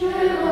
Shema